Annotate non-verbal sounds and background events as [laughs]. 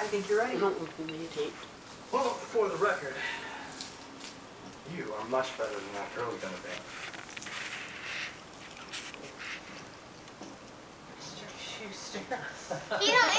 I think you're right. don't meditate. Well, for the record, you are much better than that girl you're gonna be. Mr. Schuster. [laughs]